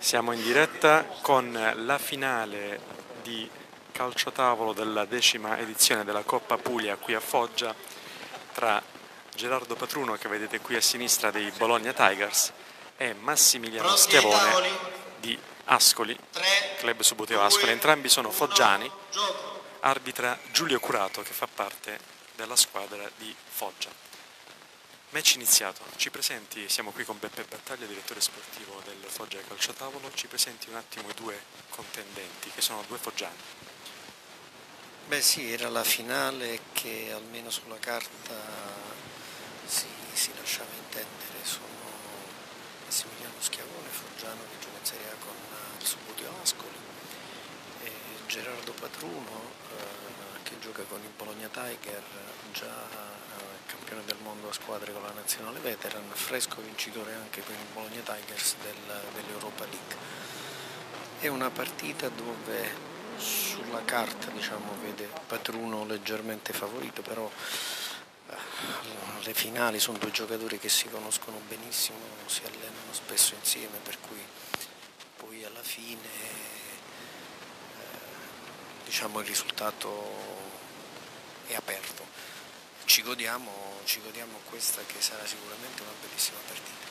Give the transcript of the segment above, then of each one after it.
Siamo in diretta con la finale di calcio tavolo della decima edizione della Coppa Puglia qui a Foggia tra Gerardo Patruno che vedete qui a sinistra dei Bologna Tigers e Massimiliano Schiavone di Ascoli, Club Subuteo Ascoli. Entrambi sono foggiani, arbitra Giulio Curato che fa parte della squadra di Foggia. Match iniziato, ci presenti, siamo qui con Beppe Battaglia, direttore sportivo del Foggia Calcio Tavolo, ci presenti un attimo i due contendenti che sono due foggiani. Beh sì, era la finale che almeno sulla carta si, si lasciava intendere, sono Massimiliano Schiavone, foggiano che gioca in Serie A con il Subudio Ascoli e Gerardo Patruno eh, che gioca con il Bologna Tiger già campione del mondo a squadre con la nazionale veteran, fresco vincitore anche per il Bologna Tigers del, dell'Europa League. È una partita dove sulla carta diciamo, vede Patruno leggermente favorito, però eh, le finali sono due giocatori che si conoscono benissimo, si allenano spesso insieme, per cui poi alla fine eh, diciamo, il risultato è aperto ci godiamo, ci godiamo questa che sarà sicuramente una bellissima partita.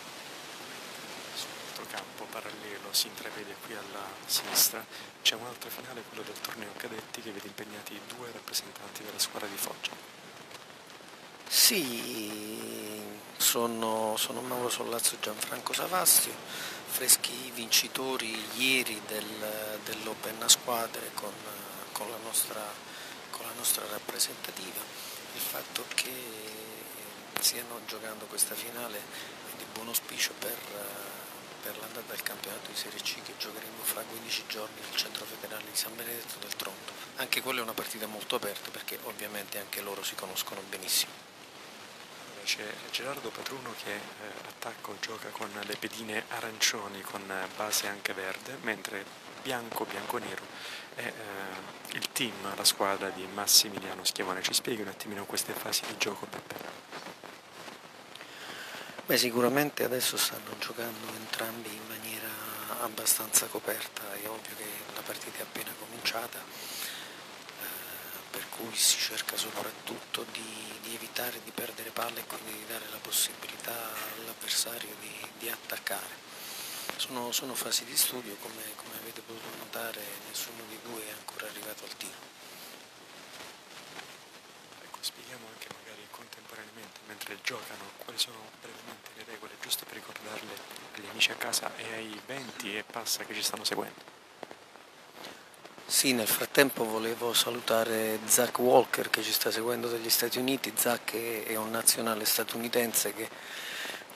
Sull'altro campo parallelo si intravede qui alla sinistra, c'è un'altra finale, quello del torneo cadetti, che vede impegnati due rappresentanti della squadra di Foggia. Sì, sono, sono Mauro Sollazzo e Gianfranco Savastio, freschi vincitori ieri del, dell'Open a squadre con, con, la nostra, con la nostra rappresentativa il fatto che stiano giocando questa finale è di buon auspicio per, per l'andata del campionato di Serie C che giocheremo fra 15 giorni nel centro federale di San Benedetto del Tronto. Anche quella è una partita molto aperta perché ovviamente anche loro si conoscono benissimo. C'è Gerardo Patruno che eh, attacco gioca con le pedine arancioni con base anche verde, mentre bianco, bianco-nero è eh, il team, la squadra di Massimiliano Schiavone. Ci spieghi un attimino queste fasi di gioco, Peppe? Beh, sicuramente adesso stanno giocando entrambi in maniera abbastanza coperta, è ovvio che la partita è appena cominciata, eh, per cui si cerca soprattutto di, di, evitare di perdere palle e quindi di dare la possibilità all'avversario di, di attaccare. Sono, sono, fasi di studio, come, come avete potuto notare nessuno di due è ancora arrivato al tiro. Ecco, spieghiamo anche magari contemporaneamente, mentre giocano, quali sono brevemente le regole, giusto per ricordarle agli amici a casa e ai 20 e passa che ci stanno seguendo. Sì, nel frattempo volevo salutare Zach Walker che ci sta seguendo dagli Stati Uniti. Zach è un nazionale statunitense che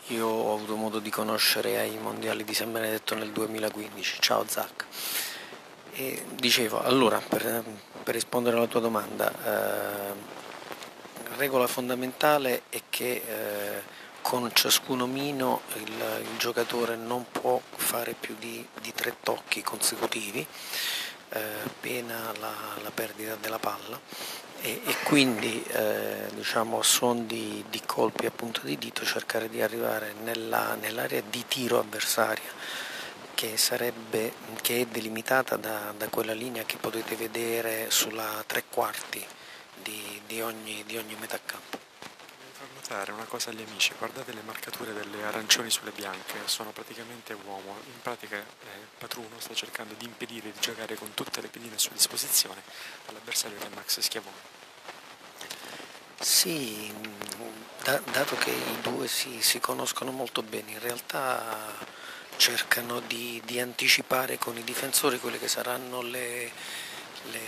io ho avuto modo di conoscere ai mondiali di San Benedetto nel 2015. Ciao Zach. E dicevo, allora, per, per rispondere alla tua domanda, eh, la regola fondamentale è che eh, con ciascun omino il, il, giocatore non può fare più di, di tre tocchi consecutivi, eh, pena la, la perdita della palla e, e quindi eh, diciamo, a suon di, di, colpi a punta di dito cercare di arrivare nella, nell'area di tiro avversaria che, sarebbe, che è delimitata da, da, quella linea che potete vedere sulla tre quarti di, di, ogni, di ogni metà campo notare una cosa agli amici, guardate le marcature delle arancioni sulle bianche, sono praticamente uomo, in pratica eh, Patruno sta cercando di impedire di giocare con tutte le pedine a sua disposizione all'avversario che è Max Schiavone. Sì, da, dato che i due si, si, conoscono molto bene, in realtà cercano di, di, anticipare con i difensori quelle che saranno le, le,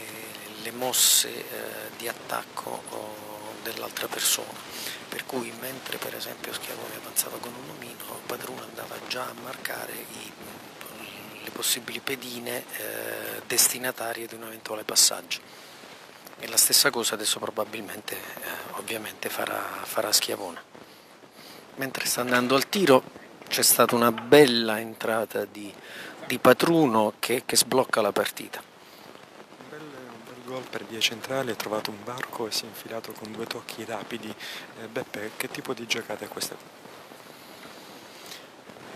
le mosse eh, di attacco oh, dell'altra persona per cui mentre per esempio Schiavone avanzava con un omino, Padruno andava già a marcare i, le possibili pedine eh, destinatarie di un eventuale passaggio. E la stessa cosa adesso probabilmente eh, ovviamente farà, farà Schiavone. Mentre sta andando al tiro c'è stata una bella entrata di, di Patruno che, che sblocca la partita gol per via centrale, ha trovato un varco e si è infilato con due tocchi rapidi. Eh, Beppe, che tipo di giocata è questa?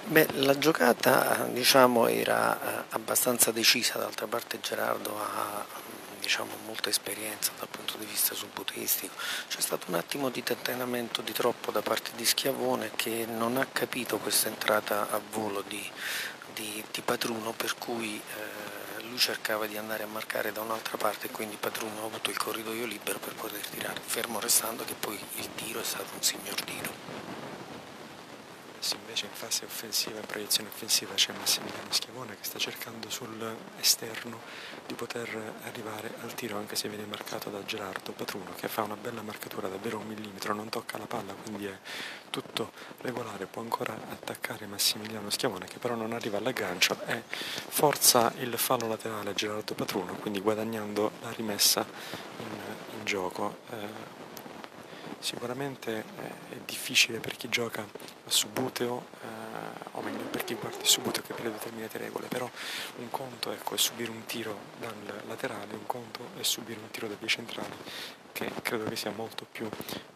Beh, la giocata diciamo, era eh, abbastanza decisa, d'altra parte Gerardo ha diciamo, molta esperienza dal punto di vista subbutistico. C'è stato un attimo di tentennamento di troppo da parte di Schiavone che non ha capito questa entrata a volo di, di, di Patruno per cui eh, lui cercava di andare a marcare da un'altra parte e quindi Patruno ha avuto il corridoio libero per poter tirare, fermo restando che poi il tiro è stato un signor tiro. Adesso invece in fase offensiva, in proiezione offensiva c'è Massimiliano Schiavone che sta cercando sull'esterno di poter arrivare al tiro anche se viene marcato da Gerardo Patruno che fa una bella marcatura, davvero un millimetro, non tocca la palla quindi è tutto regolare, può ancora attaccare Massimiliano Schiavone che però non arriva all'aggancio e forza il fallo laterale a Gerardo Patruno quindi guadagnando la rimessa in, in gioco. Eh, Sicuramente eh, è difficile per chi gioca a Subuteo, eh, o meglio per chi guarda il Subuteo capire determinate regole, però un conto ecco, è subire un tiro dal laterale, un conto è subire un tiro da via centrali, che credo che sia molto più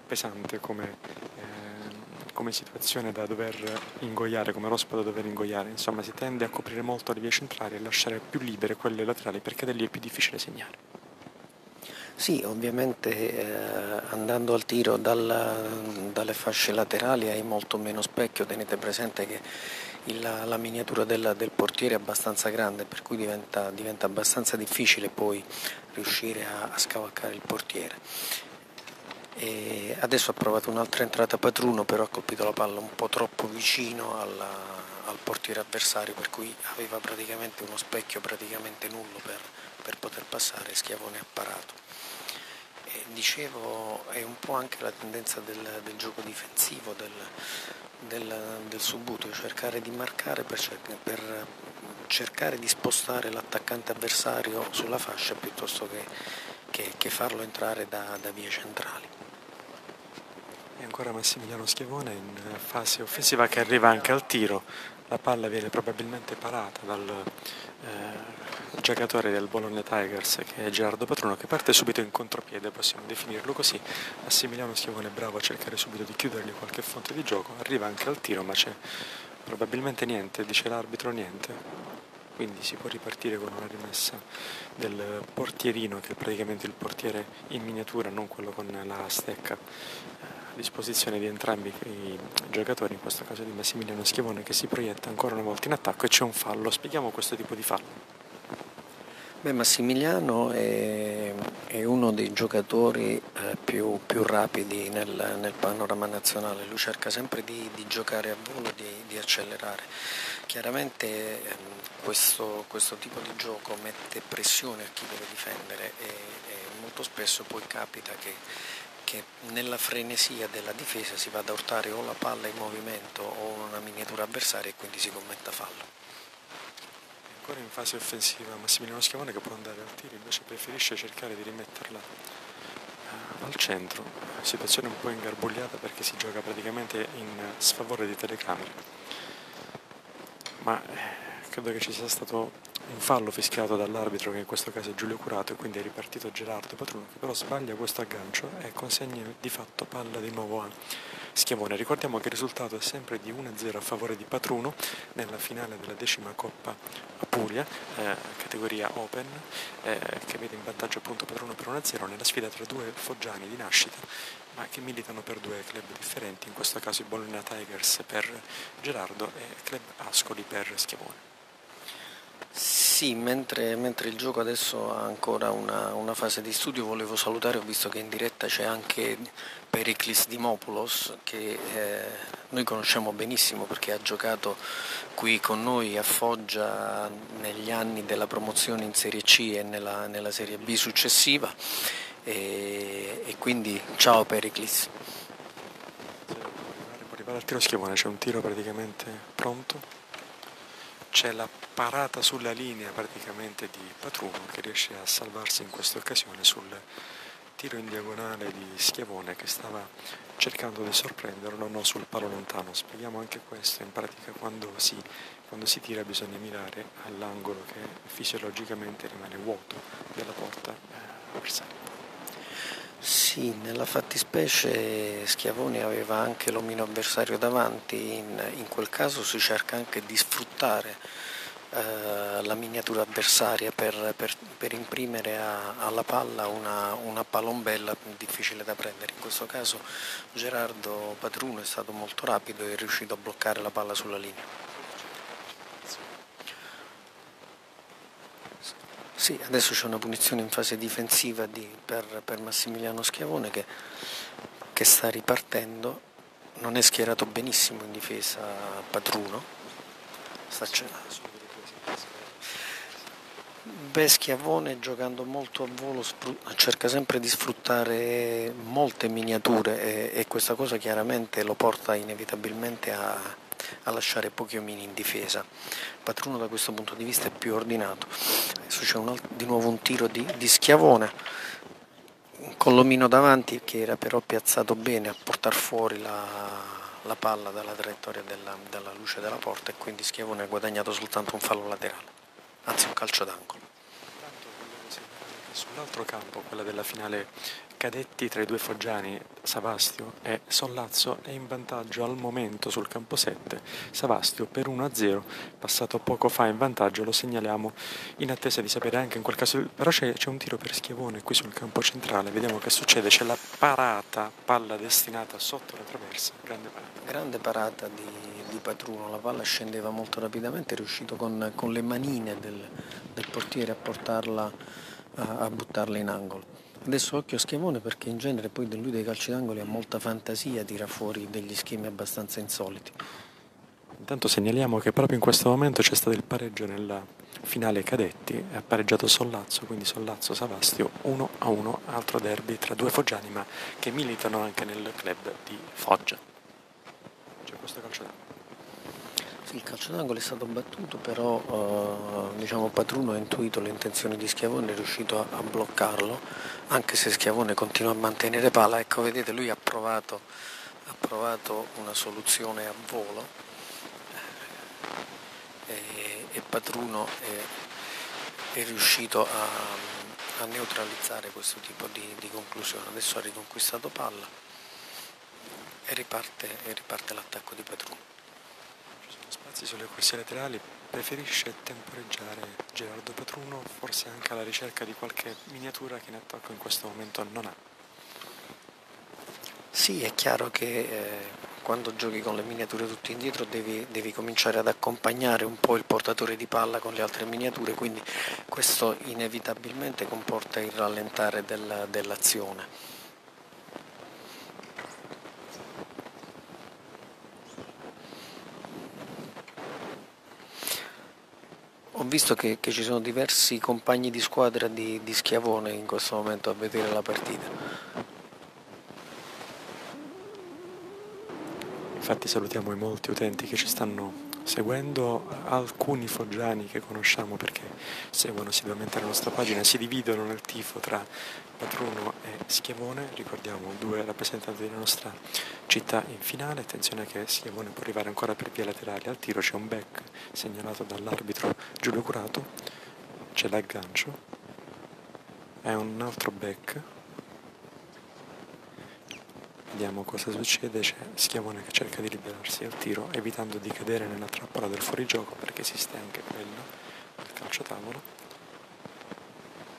pesante come, eh, come situazione da dover ingoiare, come rospo da dover ingoiare. Insomma si tende a coprire molto le vie centrali e lasciare più libere quelle laterali perché da lì è più difficile segnare. Sì, ovviamente eh, andando al tiro dalla, dalle fasce laterali hai molto meno specchio, tenete presente che il, la miniatura del, del, portiere è abbastanza grande per cui diventa, diventa abbastanza difficile poi riuscire a, a scavalcare il portiere. E adesso ha provato un'altra entrata Patruno però ha colpito la palla un po' troppo vicino alla, al portiere avversario per cui aveva praticamente uno specchio praticamente nullo per, per poter passare Schiavone ha parato dicevo è un po' anche la tendenza del, del gioco difensivo, del, del, del subbuto, cercare di marcare per, per, cercare di spostare l'attaccante avversario sulla fascia piuttosto che, che, che farlo entrare da, da vie centrali. E ancora Massimiliano Schiavone in fase offensiva che arriva anche al tiro, la palla viene probabilmente parata dal eh, giocatore del Bologna Tigers che è Gerardo Patruno che parte subito in contropiede, possiamo definirlo così. Massimiliano Schiavone è bravo a cercare subito di chiudergli qualche fonte di gioco, arriva anche al tiro ma c'è probabilmente niente, dice l'arbitro niente. Quindi si può ripartire con una rimessa del portierino che è praticamente il portiere in miniatura, non quello con la stecca a disposizione di entrambi i giocatori, in questo caso di Massimiliano Schiavone che si proietta ancora una volta in attacco e c'è un fallo. Spieghiamo questo tipo di fallo. Beh, Massimiliano è, è, uno dei giocatori eh, più, più, rapidi nel, nel, panorama nazionale, lui cerca sempre di, di giocare a volo, di, di accelerare. Chiaramente eh, questo, questo, tipo di gioco mette pressione a chi deve difendere e, e molto spesso poi capita che che nella frenesia della difesa si vada a urtare o la palla in movimento o una miniatura avversaria e quindi si commetta fallo. Ancora in fase offensiva Massimiliano Schiavone che può andare al tiro invece preferisce cercare di rimetterla eh, al centro, situazione un po' ingarbugliata perché si gioca praticamente in sfavore di telecamere, ma eh, credo che ci sia stato un fallo fischiato dall'arbitro che in questo caso è Giulio Curato e quindi è ripartito Gerardo Patruno che però sbaglia questo aggancio e consegna di fatto palla di nuovo a Schiavone. Ricordiamo che il risultato è sempre di 1-0 a favore di Patruno nella finale della decima Coppa Apulia, eh, categoria Open, eh, che vede in vantaggio appunto Patruno per 1-0 nella sfida tra due foggiani di nascita ma che militano per due club differenti, in questo caso i Bologna Tigers per Gerardo e Club Ascoli per Schiavone. Sì, mentre, mentre, il gioco adesso ha ancora una, una, fase di studio, volevo salutare, ho visto che in diretta c'è anche Periclis Dimopoulos, che eh, noi conosciamo benissimo perché ha giocato qui con noi a Foggia negli anni della promozione in Serie C e nella, nella Serie B successiva. E, e, quindi ciao Periclis. Può arrivare al tiro schiavone, c'è un tiro praticamente pronto c'è la parata sulla linea praticamente di Patruno che riesce a salvarsi in questa occasione sul tiro in diagonale di Schiavone che stava cercando di sorprenderlo, no sul palo lontano. Spieghiamo anche questo, in pratica quando si, quando si tira bisogna mirare all'angolo che fisiologicamente rimane vuoto della porta eh, avversaria. Sì, nella fattispecie Schiavoni aveva anche l'omino avversario davanti, in, in quel caso si cerca anche di sfruttare eh, la miniatura avversaria per, per, per imprimere a, alla palla una, una, palombella difficile da prendere. In questo caso Gerardo Patruno è stato molto rapido e è riuscito a bloccare la palla sulla linea. Sì, adesso c'è una punizione in fase difensiva di, per, per, Massimiliano Schiavone che, che, sta ripartendo, non è schierato benissimo in difesa Patruno. Sta Beh, Schiavone giocando molto a volo cerca sempre di sfruttare molte miniature e, e questa cosa chiaramente lo porta inevitabilmente a, a lasciare pochi omini in difesa. Patruno da questo punto di vista è più ordinato. C'è un, di nuovo un tiro di, di schiavone con l'omino davanti che era però piazzato bene a portare fuori la, la palla dalla traiettoria della, della, luce della porta e quindi Schiavone ha guadagnato soltanto un fallo laterale, anzi un calcio d'angolo. Sull'altro campo, quella della finale cadetti tra i due foggiani, Savastio e Sollazzo, è in vantaggio al momento sul campo 7. Savastio per 1-0, passato poco fa in vantaggio, lo segnaliamo in attesa di sapere anche in quel caso. Però c'è, un tiro per Schiavone qui sul campo centrale, vediamo che succede. C'è la parata, palla destinata sotto la traversa, grande parata. Grande parata di, di Patruno, la palla scendeva molto rapidamente, è riuscito con, con le manine del, del portiere a portarla, a, a buttarla in angolo. Adesso occhio a Schiavone perché in genere poi lui dei calci d'angoli ha molta fantasia, tira fuori degli schemi abbastanza insoliti. Intanto segnaliamo che proprio in questo momento c'è stato il pareggio nella finale cadetti, ha pareggiato Sollazzo, quindi Sollazzo-Savastio 1 a 1, altro derby tra due foggiani ma che militano anche nel club di Foggia. C'è questo calcio d'angolo. Il calcio d'angolo è stato battuto, però eh, diciamo, Patruno ha intuito le intenzioni di Schiavone, è riuscito a, a, bloccarlo, anche se Schiavone continua a mantenere pala. Ecco, vedete, lui ha provato, ha provato una soluzione a volo eh, e, e Patruno è, è riuscito a, a, neutralizzare questo tipo di, di, conclusione. Adesso ha riconquistato palla e riparte, e riparte l'attacco di Patruno spazi sulle corsie laterali preferisce temporeggiare Gerardo Patruno, forse anche alla ricerca di qualche miniatura che in attacco in questo momento non ha. Sì, è chiaro che eh, quando giochi con le miniature tutte indietro devi, devi, cominciare ad accompagnare un po' il portatore di palla con le altre miniature, quindi questo inevitabilmente comporta il rallentare del, dell'azione. Ho visto che, che, ci sono diversi compagni di squadra di, di Schiavone in questo momento a vedere la partita. Infatti salutiamo i molti utenti che ci stanno seguendo alcuni foggiani che conosciamo perché seguono assiduamente la nostra pagina, si dividono nel tifo tra Patruno e Schiavone, ricordiamo due rappresentanti della nostra città in finale, attenzione che Schiavone può arrivare ancora per via laterale, al tiro c'è un back segnalato dall'arbitro Giulio Curato, c'è l'aggancio, è un altro back Vediamo cosa succede, c'è Schiavone che cerca di liberarsi al tiro evitando di cadere nella trappola del fuorigioco perché esiste anche quello del calcio tavolo.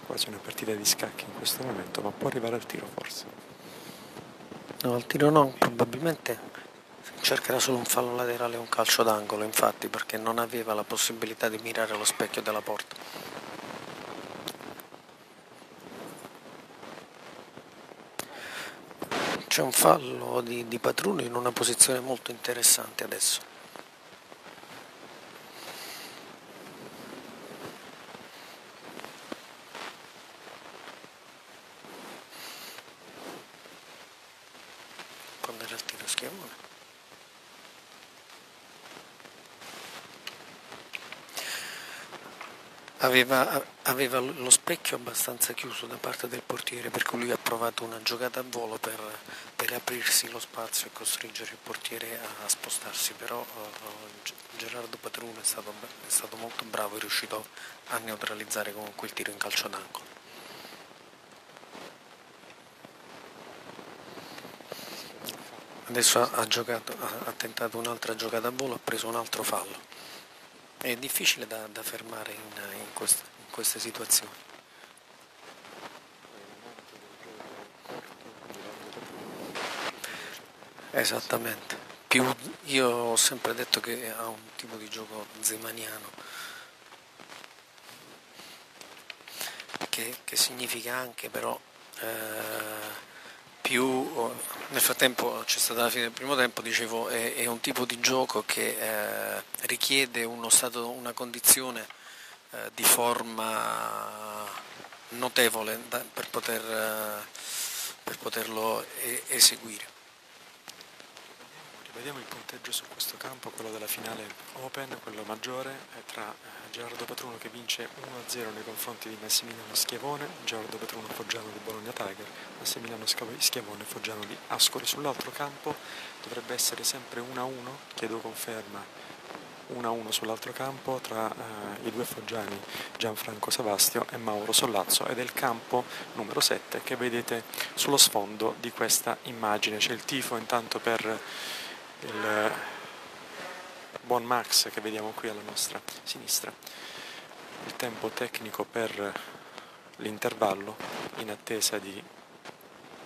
Quasi una partita di scacchi in questo momento, ma può arrivare al tiro forse. No, al tiro no, probabilmente cercherà solo un fallo laterale e un calcio d'angolo, infatti, perché non aveva la possibilità di mirare allo specchio della porta. C'è un fallo di, di Patruno in una posizione molto interessante adesso. Quando il tiro schiavone. Aveva, aveva, lo specchio abbastanza chiuso da parte del portiere perché lui ha provato una giocata a volo per, per aprirsi lo spazio e costringere il portiere a, a spostarsi, però uh, Gerardo Patruno è stato, è stato molto bravo e riuscito a neutralizzare comunque il tiro in calcio d'angolo. Adesso ha, giocato, ha tentato un'altra giocata a volo, ha preso un altro fallo. È difficile da, da fermare in, in, queste, in queste situazioni. Esattamente. Più, io ho sempre detto che ha un tipo di gioco zemaniano, che, che significa anche però eh, più, nel frattempo c'è stata la fine del primo tempo, dicevo, è, è un tipo di gioco che eh, richiede uno stato, una condizione eh, di forma notevole da, per, poter, eh, per poterlo eseguire. Vediamo il punteggio su questo campo, quello della finale Open, quello maggiore, tra eh, Gerardo Patruno che vince 1-0 nei confronti di Massimiliano Schiavone, Gerardo Patruno Foggiano di Bologna Tiger, Massimiliano Schiavone Foggiano di Ascoli. Sull'altro campo dovrebbe essere sempre 1-1, chiedo conferma 1-1 sull'altro campo tra eh, i due foggiani Gianfranco Savastio e Mauro Sollazzo ed è il campo numero 7 che vedete sullo sfondo di questa immagine. C'è il tifo intanto per il buon Max che vediamo qui alla nostra sinistra. Il tempo tecnico per l'intervallo in attesa di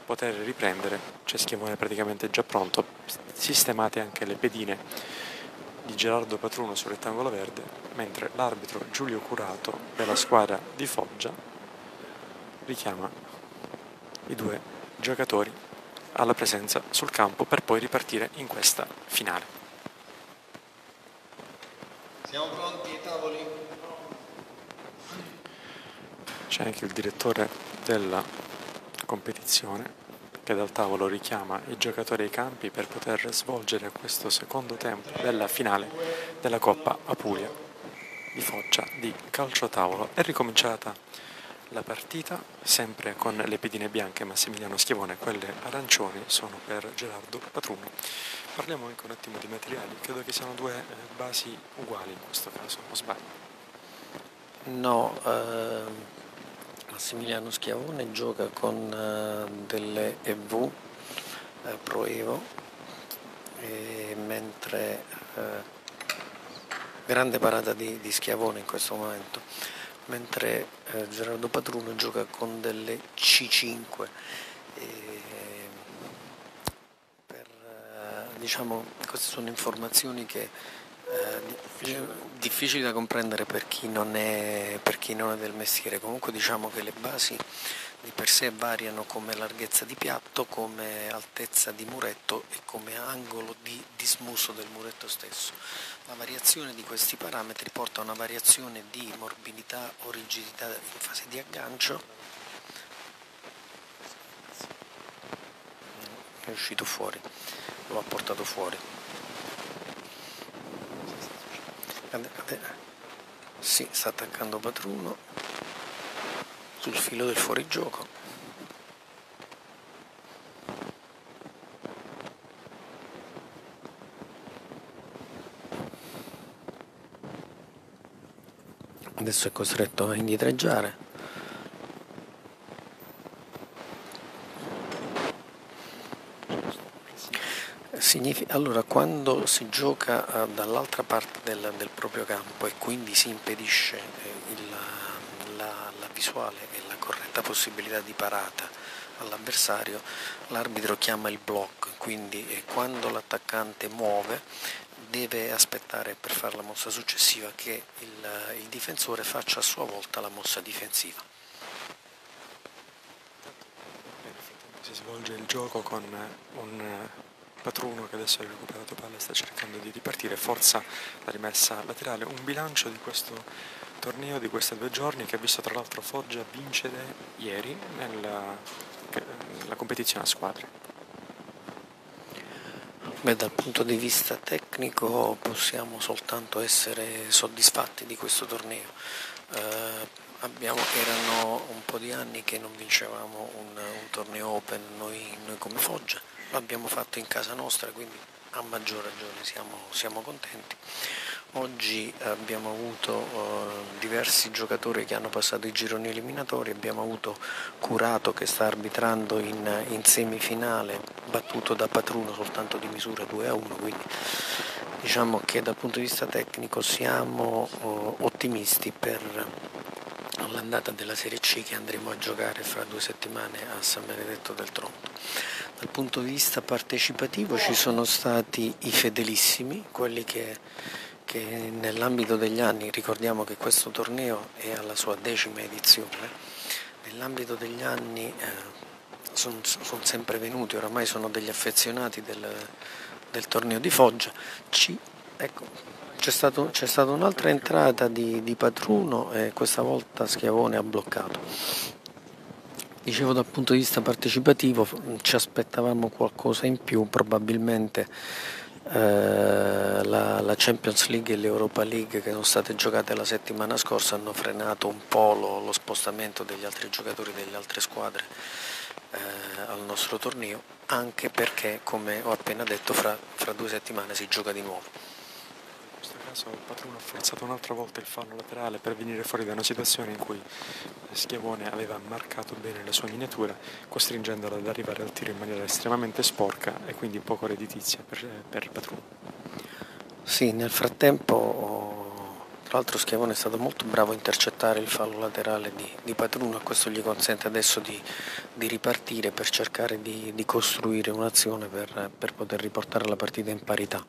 poter riprendere, c'è Schiavone praticamente già pronto, sistemate anche le pedine di Gerardo Patruno sul rettangolo verde, mentre l'arbitro Giulio Curato della squadra di Foggia richiama i due giocatori alla presenza sul campo per poi ripartire in questa finale. Siamo pronti ai tavoli? C'è anche il direttore della competizione che dal tavolo richiama i giocatori ai campi per poter svolgere questo secondo tempo della finale della Coppa Apulia di Foggia di calcio tavolo. È ricominciata la partita, sempre con le pedine bianche Massimiliano Schiavone, quelle arancioni sono per Gerardo Patruno. Parliamo anche un attimo di materiali, credo che siano due eh, basi uguali in questo caso, o sbaglio? No, eh, Massimiliano Schiavone gioca con eh, delle EV eh, Pro Evo, mentre eh, grande parata di, di Schiavone in questo momento mentre eh, Gerardo Patruno gioca con delle C5 eh, per, eh, diciamo, queste sono informazioni che eh, difficili da comprendere per chi, è, per chi non è del mestiere. Comunque diciamo che le basi di per sé variano come larghezza di piatto, come altezza di muretto e come angolo di dismuso del muretto stesso. La variazione di questi parametri porta a una variazione di morbidità o rigidità in fase di aggancio. È uscito fuori, lo ha portato fuori. Sì, sta attaccando Patruno sul filo del fuorigioco. Adesso è costretto a indietreggiare. allora, quando si gioca uh, dall'altra parte del, del, proprio campo e quindi si impedisce eh, il, visuale e la corretta possibilità di parata all'avversario, l'arbitro chiama il block, quindi eh, quando l'attaccante muove deve aspettare per fare la mossa successiva che il, il difensore faccia a sua volta la mossa difensiva. Si svolge il gioco con un Patruno che adesso ha recuperato palla e sta cercando di ripartire, forza la rimessa laterale, un bilancio di questo torneo di questi due giorni che ha visto tra l'altro Foggia vincere ieri nella, nella competizione a squadre. Beh, dal punto di vista tecnico possiamo soltanto essere soddisfatti di questo torneo. Eh, abbiamo, erano un po' di anni che non vincevamo un, un torneo open noi, noi, come Foggia, l'abbiamo fatto in casa nostra, quindi a maggior ragione siamo, siamo contenti Oggi abbiamo avuto uh, diversi giocatori che hanno passato i gironi eliminatori, abbiamo avuto Curato che sta arbitrando in, in semifinale, battuto da Patruno soltanto di misura 2 a 1, quindi diciamo che dal punto di vista tecnico siamo uh, ottimisti per l'andata della Serie C che andremo a giocare fra due settimane a San Benedetto del Tronto. Dal punto di vista partecipativo ci sono stati i fedelissimi, quelli che che nell'ambito degli anni, ricordiamo che questo torneo è alla sua decima edizione, nell'ambito degli anni eh, sono son sempre venuti, oramai sono degli affezionati del, del torneo di Foggia, Ci, ecco, c'è, stato, stata un'altra entrata di, di Patruno e questa volta Schiavone ha bloccato. Dicevo dal punto di vista partecipativo ci aspettavamo qualcosa in più, probabilmente eh, la, la, Champions League e l'Europa League che sono state giocate la settimana scorsa hanno frenato un po' lo, lo spostamento degli altri giocatori delle altre squadre eh, al nostro torneo, anche perché, come ho appena detto, fra, fra due settimane si gioca di nuovo caso il Patruno ha forzato un'altra volta il fallo laterale per venire fuori da una situazione in cui Schiavone aveva marcato bene la sua miniatura, costringendola ad arrivare al tiro in maniera estremamente sporca e quindi poco redditizia per, per Patruno. Sì, nel frattempo tra l'altro Schiavone è stato molto bravo a intercettare il fallo laterale di, di Patruno e questo gli consente adesso di, di ripartire per cercare di, di costruire un'azione per, per poter riportare la partita in parità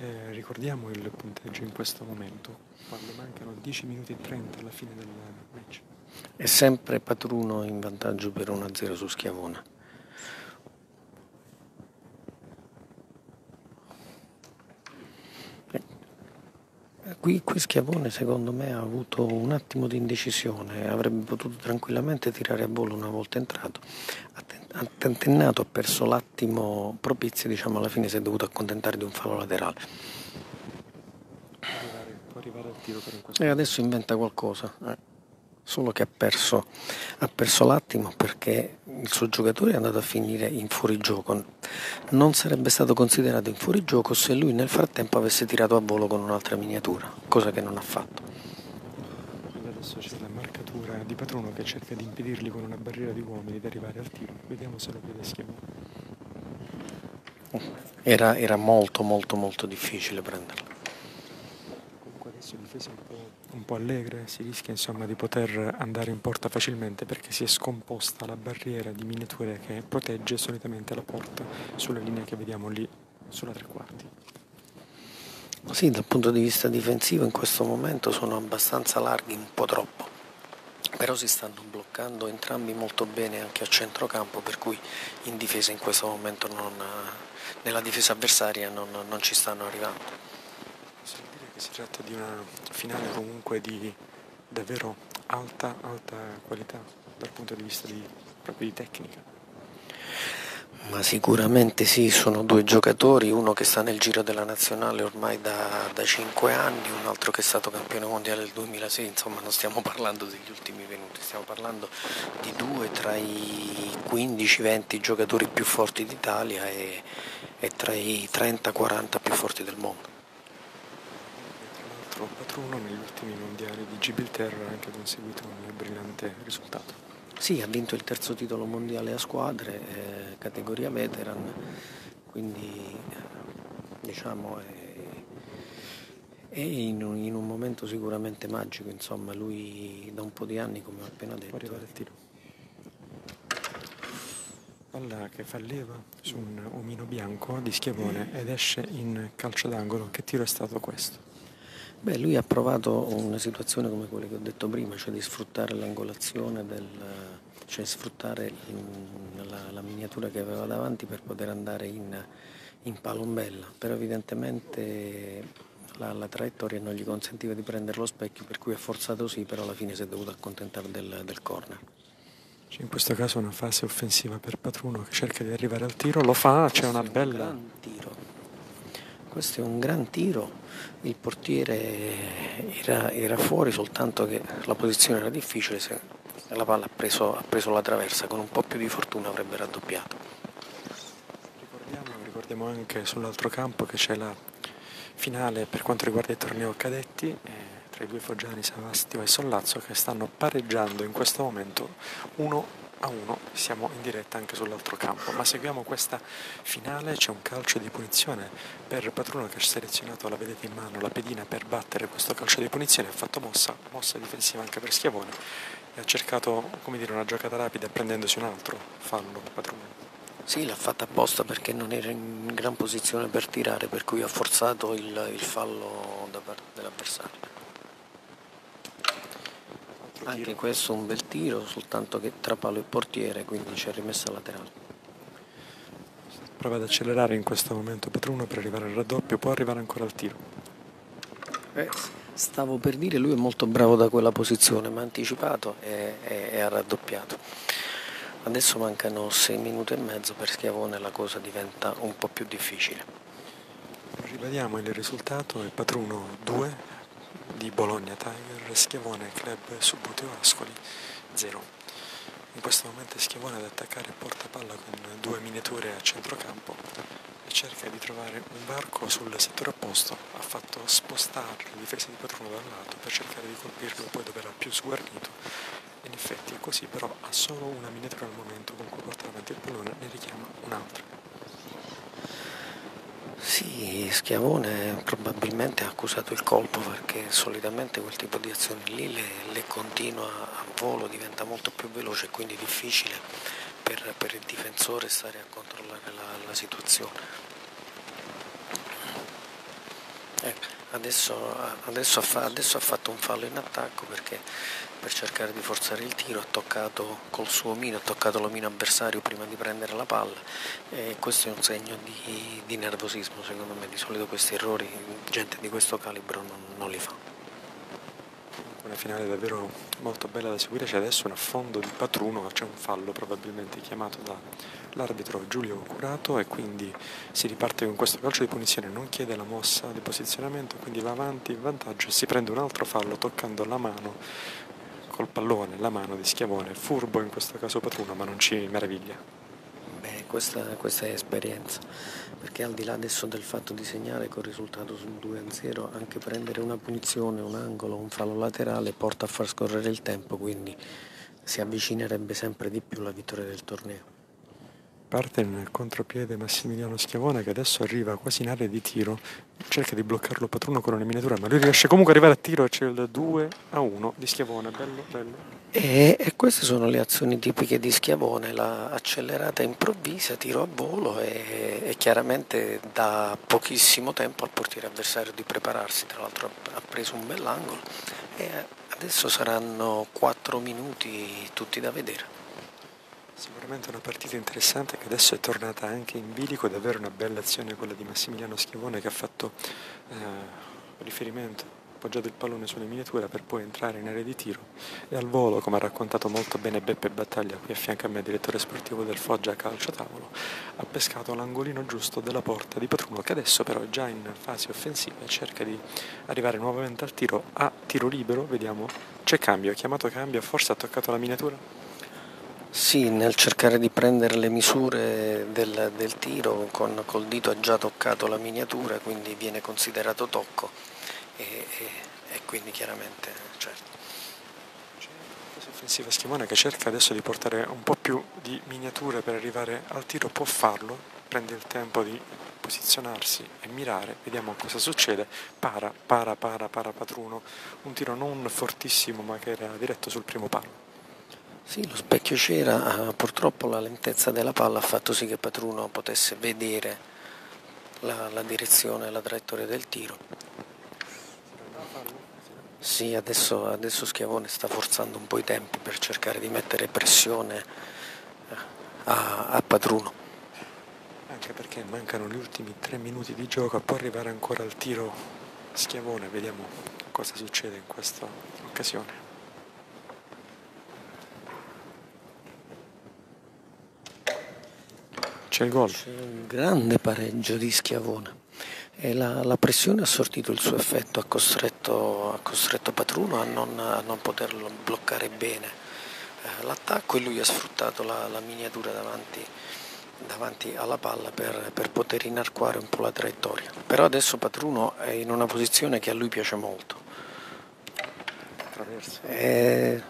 eh, ricordiamo il punteggio in questo momento, quando mancano 10 minuti e 30 alla fine del match. È sempre Patruno in vantaggio per 1-0 su Schiavone. Eh, qui, qui, Schiavone secondo me ha avuto un attimo di indecisione, avrebbe potuto tranquillamente tirare a volo una volta entrato, ha tentennato, ha perso l'attimo propizio, diciamo alla fine si è dovuto accontentare di un fallo laterale. Può arrivare al tiro per E adesso inventa qualcosa, eh. solo che ha perso, ha perso l'attimo perché il suo giocatore è andato a finire in fuorigioco. Non sarebbe stato considerato in fuorigioco se lui nel frattempo avesse tirato a volo con un'altra miniatura, cosa che non ha fatto adesso c'è la marcatura di Patrono che cerca di impedirgli con una barriera di uomini di arrivare al tiro. Vediamo se lo vede schiavare. Era, era, molto molto molto difficile prenderlo. Comunque adesso difesa un po', un po' allegre, si rischia insomma di poter andare in porta facilmente perché si è scomposta la barriera di miniature che protegge solitamente la porta sulla linea che vediamo lì sulla tre quarti. Sì, dal punto di vista difensivo in questo momento sono abbastanza larghi, un po' troppo, però si stanno bloccando entrambi molto bene anche a centrocampo, per cui in difesa in questo momento non, nella difesa avversaria non, non ci stanno arrivando. Possiamo dire che si tratta di una finale comunque di davvero alta, alta qualità dal punto di vista di, proprio di tecnica. Ma sicuramente sì, sono due giocatori, uno che sta nel giro della nazionale ormai da, da 5 anni, un altro che è stato campione mondiale del 2006, insomma non stiamo parlando degli ultimi venuti, stiamo parlando di due tra i 15-20 giocatori più forti d'Italia e, e tra i 30-40 più forti del mondo. Tra l'altro Patruno negli ultimi mondiali di Gibilterra ha anche conseguito un brillante risultato. Sì, ha vinto il terzo titolo mondiale a squadre, eh, categoria veteran, quindi eh, diciamo è, è in, un, in, un, momento sicuramente magico, insomma, lui da un po' di anni, come ho appena detto. Può arrivare il tiro. Palla che fa leva su un omino bianco di schiavone ed esce in calcio d'angolo. Che tiro è stato questo? Beh, lui ha provato una situazione come quella che ho detto prima, cioè di sfruttare l'angolazione, del, cioè sfruttare la, la, miniatura che aveva davanti per poter andare in, in palombella, però evidentemente la, la, traiettoria non gli consentiva di prendere lo specchio, per cui ha forzato sì, però alla fine si è dovuto accontentare del, del corner. C'è in questo caso una fase offensiva per Patruno che cerca di arrivare al tiro, lo fa, c'è una bella... Questo è un gran tiro il portiere era, era, fuori soltanto che la posizione era difficile, se la palla ha preso, ha preso la traversa, con un po' più di fortuna avrebbe raddoppiato. Ricordiamo, ricordiamo anche sull'altro campo che c'è la finale per quanto riguarda il torneo cadetti eh, tra i due foggiani Savastio e Sollazzo che stanno pareggiando in questo momento 1 a 1 siamo in diretta anche sull'altro campo ma seguiamo questa finale. C'è un calcio di punizione per Patruno che ha selezionato la vedete in mano la pedina per battere questo calcio di punizione. Ha fatto mossa mossa difensiva anche per Schiavone e ha cercato come dire una giocata rapida prendendosi un altro fallo Patruno sì, l'ha fatta apposta perché non era in gran posizione per tirare, per cui ha forzato il, il fallo da parte dell'avversario. Anche questo un bel tiro, soltanto che tra palo e portiere, quindi c'è rimessa laterale. Prova ad accelerare in questo momento Petruno per arrivare al raddoppio, può arrivare ancora al tiro. Eh, stavo per dire, lui è molto bravo da quella posizione, ma ha anticipato e, e, e ha raddoppiato. Adesso mancano 6 minuti e mezzo per Schiavone la cosa diventa un po' più difficile. Rivediamo il risultato, è Patruno 2 di Bologna Tiger, Schiavone Club Subbuteo Ascoli 0. In questo momento Schiavone ad attaccare porta palla con due miniature a centrocampo e cerca di trovare un varco sul settore opposto, ha fatto spostare la difesa di Patruno da un lato per cercare di colpirlo poi dove era più sguarnito in effetti è così, però ha solo una miniatura al momento con cui portare avanti il pallone, ne richiama un'altra. Sì, Schiavone probabilmente ha accusato il colpo perché solitamente quel tipo di azioni lì le, le continua a volo, diventa molto più veloce e quindi difficile per, per il difensore stare a controllare la, la situazione. Ecco, adesso, adesso, adesso ha fatto un fallo in attacco perché per cercare di forzare il tiro, ha toccato col suo mino, ha toccato l'omino avversario prima di prendere la palla e questo è un segno di, di nervosismo secondo me, di solito questi errori gente di questo calibro non, non li fa. Una finale davvero molto bella da seguire, c'è adesso un affondo di Patruno, c'è un fallo probabilmente chiamato dall'arbitro Giulio Curato e quindi si riparte con questo calcio di punizione, non chiede la mossa di posizionamento, quindi va avanti in vantaggio e si prende un altro fallo toccando la mano col pallone, la mano di Schiavone, furbo in questo caso Patruno, ma non ci meraviglia. Beh, questa, questa, è esperienza, perché al di là adesso del fatto di segnare col risultato sul 2-0, anche prendere una punizione, un angolo, un fallo laterale porta a far scorrere il tempo, quindi si avvicinerebbe sempre di più alla vittoria del torneo. Parte in contropiede Massimiliano Schiavone che adesso arriva quasi in area di tiro, cerca di bloccarlo Patruno con una miniatura, ma lui riesce comunque ad arrivare a tiro e c'è il 2 a 1 di Schiavone, bello, bello. E, e, queste sono le azioni tipiche di Schiavone, la accelerata improvvisa, tiro a volo e, e, chiaramente da pochissimo tempo al portiere avversario di prepararsi, tra l'altro ha preso un bell'angolo e adesso saranno 4 minuti tutti da vedere. Sicuramente una partita interessante che adesso è tornata anche in bilico, davvero una bella azione quella di Massimiliano Schiavone che ha fatto eh, riferimento, appoggiato il pallone sulle miniature per poi entrare in area di tiro e al volo, come ha raccontato molto bene Beppe Battaglia qui a fianco a me, direttore sportivo del Foggia Calcio Tavolo, ha pescato l'angolino giusto della porta di Patruno che adesso però è già in fase offensiva e cerca di arrivare nuovamente al tiro a tiro libero, vediamo, c'è cambio, ha chiamato cambio, forse ha toccato la miniatura? Sì, nel cercare di prendere le misure del, del tiro, con, col dito ha già toccato la miniatura, quindi viene considerato tocco e, e, e quindi chiaramente certo. Questa offensiva Schimone che cerca adesso di portare un po' più di miniature per arrivare al tiro, può farlo, prende il tempo di posizionarsi e mirare, vediamo cosa succede, para, para, para, para Patruno, un tiro non fortissimo ma che era diretto sul primo palo. Sì, lo specchio c'era, purtroppo la lentezza della palla ha fatto sì che Patruno potesse vedere la, la direzione la traiettoria del tiro. Sì, adesso, adesso, Schiavone sta forzando un po' i tempi per cercare di mettere pressione eh, a, a Patruno. Anche perché mancano gli ultimi tre minuti di gioco, può arrivare ancora al tiro Schiavone, vediamo cosa succede in questa occasione. C'è il gol. C'è un grande pareggio di Schiavone e la, la, pressione ha sortito il suo effetto, ha costretto, ha costretto Patruno a non, a non, poterlo bloccare bene eh, l'attacco e lui ha sfruttato la, la miniatura davanti, davanti alla palla per, per, poter inarcuare un po' la traiettoria. Però adesso Patruno è in una posizione che a lui piace molto. E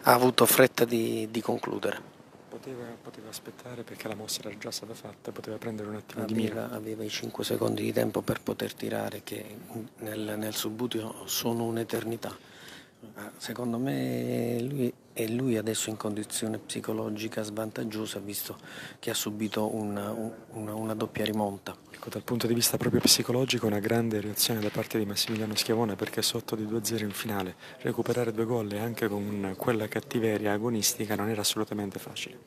ha avuto fretta di, di concludere. Poteva, poteva, aspettare perché la mossa era già stata fatta, poteva prendere un attimo aveva, di mira. Aveva i 5 secondi di tempo per poter tirare che nel, nel subbuteo sono un'eternità. Secondo me lui è lui adesso in condizione psicologica svantaggiosa visto che ha subito una, una, una doppia rimonta. Ecco, dal punto di vista proprio psicologico una grande reazione da parte di Massimiliano Schiavone perché sotto di 2-0 in finale recuperare due gol e anche con quella cattiveria agonistica non era assolutamente facile.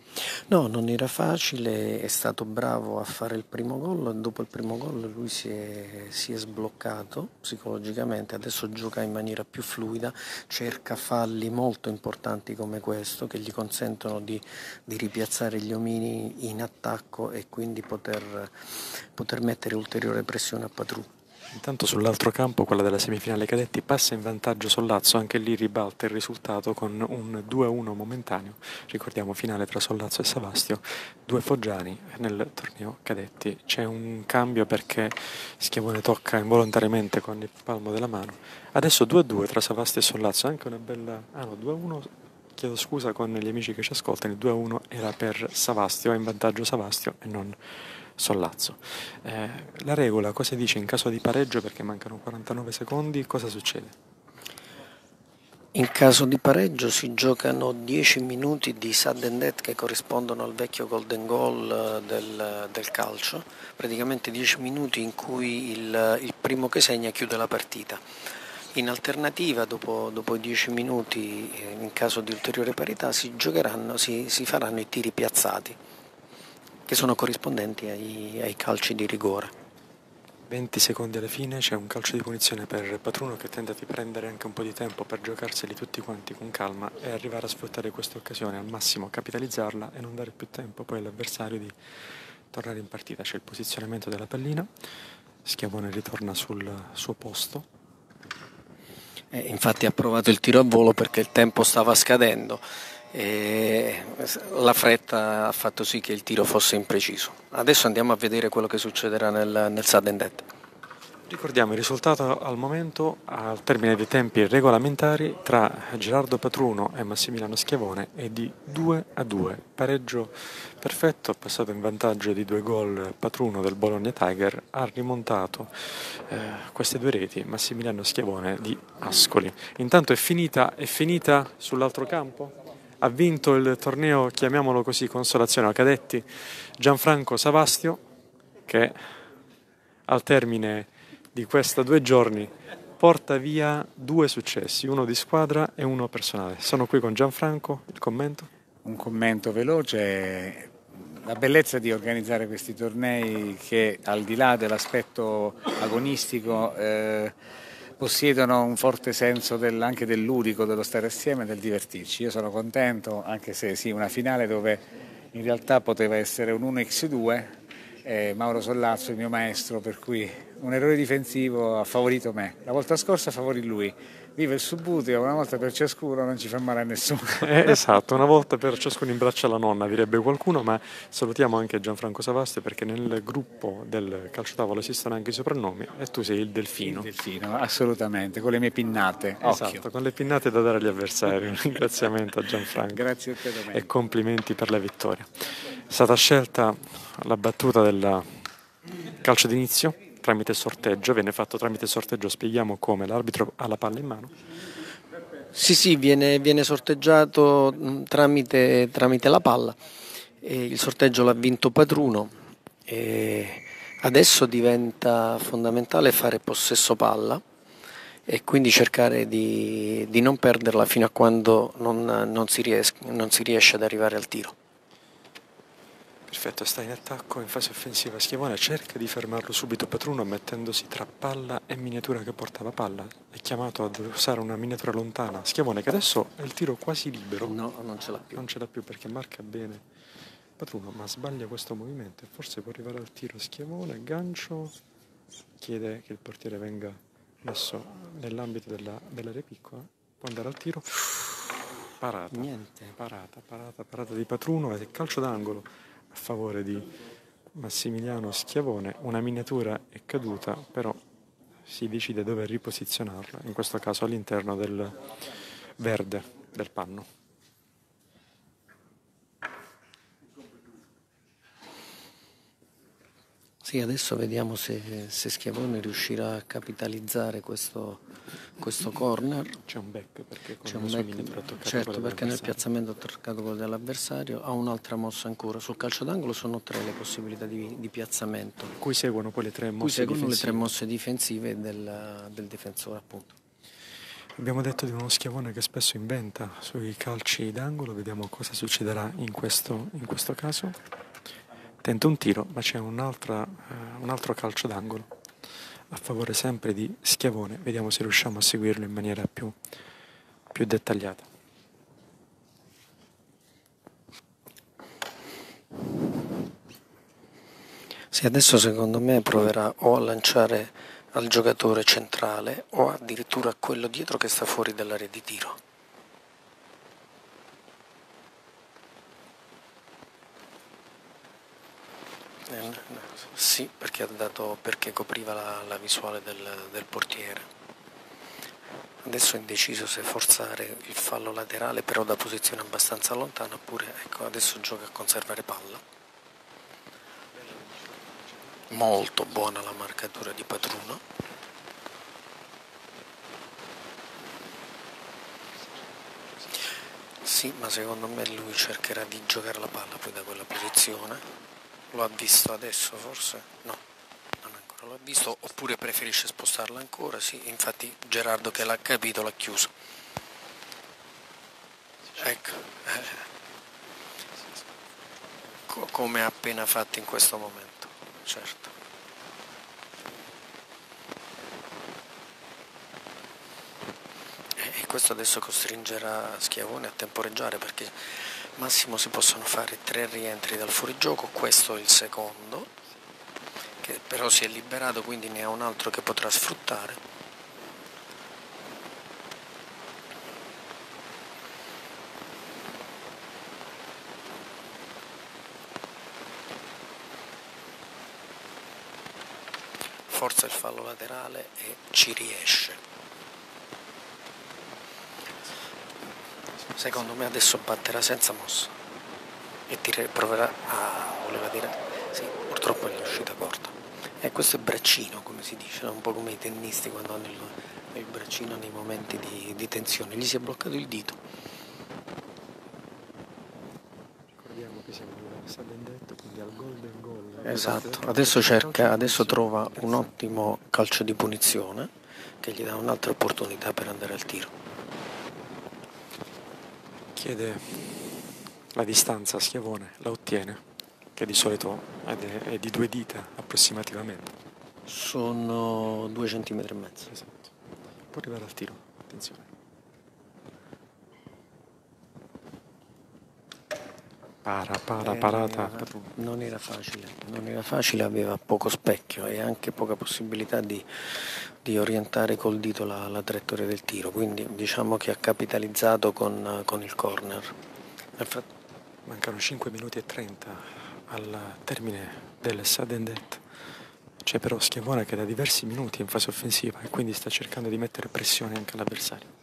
No, non era facile, è stato bravo a fare il primo gol, dopo il primo gol lui si è, si è sbloccato psicologicamente, adesso gioca in maniera più fluida, cerca falli molto importanti come questo che gli consentono di, di ripiazzare gli omini in attacco e quindi poter, poter mettere ulteriore pressione a Patrù. Intanto sull'altro campo, quella della semifinale cadetti, passa in vantaggio Sollazzo, anche lì ribalta il risultato con un 2-1 momentaneo. Ricordiamo finale tra Sollazzo e Savastio, due foggiani nel torneo cadetti. C'è un cambio perché Schiavone tocca involontariamente con il palmo della mano. Adesso 2-2 tra Savastio e Sollazzo, anche una bella... ah no, 2-1 chiedo scusa con gli amici che ci ascoltano, il 2-1 era per Savastio, è in vantaggio Savastio e non Sollazzo. Eh, la regola cosa dice in caso di pareggio perché mancano 49 secondi, cosa succede? In caso di pareggio si giocano 10 minuti di sudden death che corrispondono al vecchio golden goal eh, del, del calcio, praticamente 10 minuti in cui il, il primo che segna chiude la partita. In alternativa, dopo, dopo 10 minuti, eh, in caso di ulteriore parità, si, si, si faranno i tiri piazzati, che sono corrispondenti ai, ai calci di rigore. 20 secondi alla fine c'è un calcio di punizione per Patruno che tenta di prendere anche un po' di tempo per giocarseli tutti quanti con calma e arrivare a sfruttare questa occasione al massimo, capitalizzarla e non dare più tempo poi all'avversario di tornare in partita. C'è il posizionamento della pallina, Schiavone ritorna sul suo posto, infatti ha provato il tiro a volo perché il tempo stava scadendo e la fretta ha fatto sì che il tiro fosse impreciso. Adesso andiamo a vedere quello che succederà nel, nel sudden death. Ricordiamo il risultato al momento al termine dei tempi regolamentari tra Gerardo Patruno e Massimiliano Schiavone è di 2 a 2, pareggio perfetto, passato in vantaggio di due gol Patruno del Bologna Tiger, ha rimontato eh, queste due reti Massimiliano Schiavone di Ascoli. Intanto è finita, è finita sull'altro campo? Ha vinto il torneo, chiamiamolo così, consolazione a cadetti, Gianfranco Savastio che al termine di questi due giorni porta via due successi, uno di squadra e uno personale. Sono qui con Gianfranco, il commento? Un commento veloce, la bellezza di organizzare questi tornei che al di là dell'aspetto agonistico eh, possiedono un forte senso del, anche del ludico, dello stare assieme e del divertirci. Io sono contento, anche se sì, una finale dove in realtà poteva essere un 1x2, eh, Mauro Sollazzo, il mio maestro, per cui un errore difensivo ha favorito me. La volta scorsa favorì lui. Vive il subbuteo, una volta per ciascuno, non ci fa male a nessuno. Eh, esatto, una volta per ciascuno in braccio alla nonna, direbbe qualcuno, ma salutiamo anche Gianfranco Savasti perché nel gruppo del calcio tavolo esistono anche i soprannomi e tu sei il delfino. Il delfino, assolutamente, con le mie pinnate. Esatto, Occhio. con le pinnate da dare agli avversari. Un ringraziamento a Gianfranco. Grazie a te Domenico. E complimenti per la vittoria. È stata scelta la battuta del calcio d'inizio tramite sorteggio, viene fatto tramite sorteggio, spieghiamo come l'arbitro ha la palla in mano. Sì, sì, viene, viene sorteggiato mm, tramite, tramite, la palla, e il sorteggio l'ha vinto Patruno, e adesso diventa fondamentale fare possesso palla e quindi cercare di, di non perderla fino a quando non, non, si ries- non si riesce ad arrivare al tiro. Perfetto, sta in attacco in fase offensiva Schiavone, cerca di fermarlo subito Patruno mettendosi tra palla e miniatura che portava palla. È chiamato ad usare una miniatura lontana. Schiavone che adesso è il tiro quasi libero. No, non ce l'ha più. Non ce l'ha più perché marca bene Patruno, ma sbaglia questo movimento e forse può arrivare al tiro Schiavone, gancio, chiede che il portiere venga messo nell'ambito della, dell'area piccola, può andare al tiro. Parata. Niente. Parata, parata, parata di Patruno e calcio d'angolo a favore di Massimiliano Schiavone, una miniatura è caduta, però si decide dove riposizionarla, in questo caso all'interno del verde del panno. Sì, adesso vediamo se, se Schiavone riuscirà a capitalizzare questo, questo corner. C'è un back perché con C'è un back, certo, perché nel piazzamento ha toccato quello dell'avversario, ha un'altra mossa ancora. Sul calcio d'angolo sono tre le possibilità di, di piazzamento. Cui seguono poi le tre mosse seguono difensive. le tre mosse difensive del, del difensore, appunto. Abbiamo detto di uno schiavone che spesso inventa sui calci d'angolo, vediamo cosa succederà in questo, in questo caso tenta un tiro, ma c'è uh, un altro calcio d'angolo a favore sempre di Schiavone. Vediamo se riusciamo a seguirlo in maniera più, più dettagliata. Sì, adesso secondo me proverà o a lanciare al giocatore centrale o addirittura a quello dietro che sta fuori dall'area di tiro. Sì, perché, dato, perché copriva la, la visuale del, del, portiere. Adesso è indeciso se forzare il fallo laterale, però da posizione abbastanza lontana, oppure ecco, adesso gioca a conservare palla. Molto buona la marcatura di Patruno. Sì, ma secondo me lui cercherà di giocare la palla poi da quella posizione lo ha visto adesso forse? No, non ancora l'ha visto, oppure preferisce spostarla ancora? Sì, infatti Gerardo che l'ha capito l'ha chiuso. Ecco, eh. come ha appena fatto in questo momento, certo. E questo adesso costringerà Schiavone a temporeggiare perché massimo si possono fare tre rientri dal fuorigioco, questo è il secondo, che però si è liberato quindi ne ha un altro che potrà sfruttare. Forza il fallo laterale e ci riesce. Secondo me adesso batterà senza mossa e dire, proverà a... voleva dire... Sì, purtroppo è uscita corta. E questo è braccino, come si dice, un po' come i tennisti quando hanno il, il braccino nei momenti di, di tensione. Gli si è bloccato il dito. Ricordiamo che siamo al Sadendetto, quindi al golden goal. Esatto, adesso cerca, adesso trova un ottimo calcio di punizione che gli dà un'altra opportunità per andare al tiro chiede la distanza a Schiavone, la ottiene, che di solito è, di due dita approssimativamente. Sono due centimetri e mezzo. Esatto. Può arrivare al tiro, attenzione. Para, para, eh, parata. Non era, non era, facile, non era facile, aveva poco specchio e anche poca possibilità di, di orientare col dito la, la, traiettoria del tiro, quindi diciamo che ha capitalizzato con, con il corner. Mancano 5 minuti e 30 al termine del sudden death. C'è però Schiavone che da diversi minuti è in fase offensiva e quindi sta cercando di mettere pressione anche all'avversario.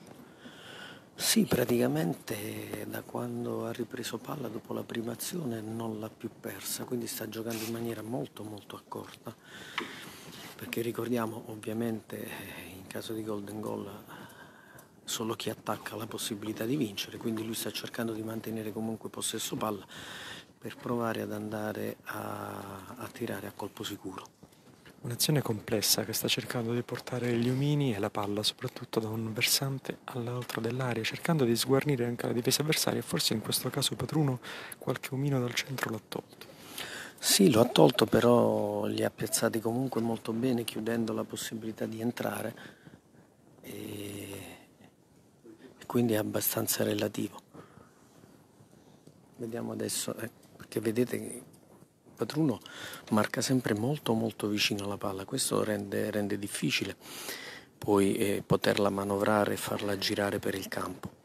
Sì, praticamente da quando ha ripreso palla dopo la prima azione non l'ha più persa, quindi sta giocando in maniera molto molto accorta, perché ricordiamo ovviamente in caso di golden goal solo chi attacca ha la possibilità di vincere, quindi lui sta cercando di mantenere comunque possesso palla per provare ad andare a, a tirare a colpo sicuro. Un'azione complessa che sta cercando di portare gli omini e la palla soprattutto da un versante all'altro dell'area, cercando di sguarnire anche la difesa avversaria e forse in questo caso Patruno qualche omino dal centro l'ha tolto. Sì, lo ha tolto, però li ha piazzati comunque molto bene, chiudendo la possibilità di entrare e, quindi è abbastanza relativo. Vediamo adesso, eh, perché vedete che Patruno marca sempre molto molto vicino alla palla, questo rende, rende difficile poi eh, poterla manovrare e farla girare per il campo.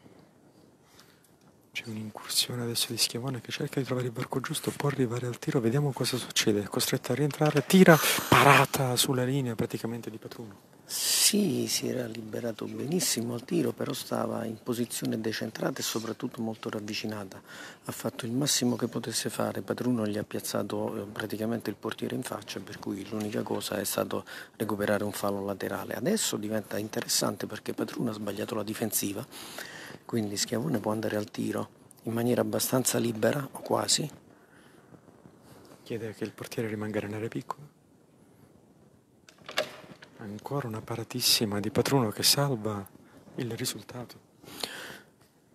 C'è un'incursione adesso di Schiavone che cerca di trovare il varco giusto, può arrivare al tiro, vediamo cosa succede. È costretto a rientrare, tira, parata sulla linea praticamente di Patruno. Sì, si era liberato benissimo al tiro, però stava in posizione decentrata e soprattutto molto ravvicinata. Ha fatto il massimo che potesse fare, Patruno gli ha piazzato eh, praticamente il portiere in faccia, per cui l'unica cosa è stato recuperare un fallo laterale. Adesso diventa interessante perché Patruno ha sbagliato la difensiva quindi Schiavone può andare al tiro in maniera abbastanza libera o quasi. Chiede che il portiere rimanga nell'area piccola. Ancora una paratissima di Patruno che salva il risultato.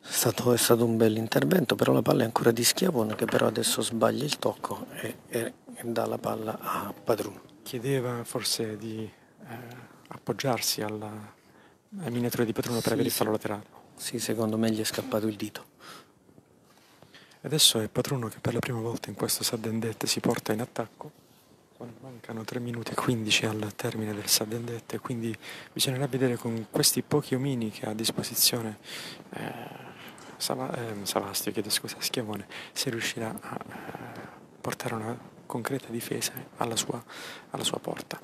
È stato, è stato un bel intervento, però la palla è ancora di Schiavone che però adesso sbaglia il tocco e, e, e dà la palla a Patruno. Chiedeva forse di eh, appoggiarsi alla, alla miniatura di Patruno per sì, avere il fallo laterale. Sì, secondo me gli è scappato il dito. Adesso è Patruno che per la prima volta in questo sudden death si porta in attacco. Mancano 3 minuti e 15 al termine del sudden death e quindi bisognerà vedere con questi pochi omini che ha a disposizione eh, Sava, eh, Savastio, chiedo scusa, Schiavone, se riuscirà a eh, portare una concreta difesa alla sua, alla sua porta.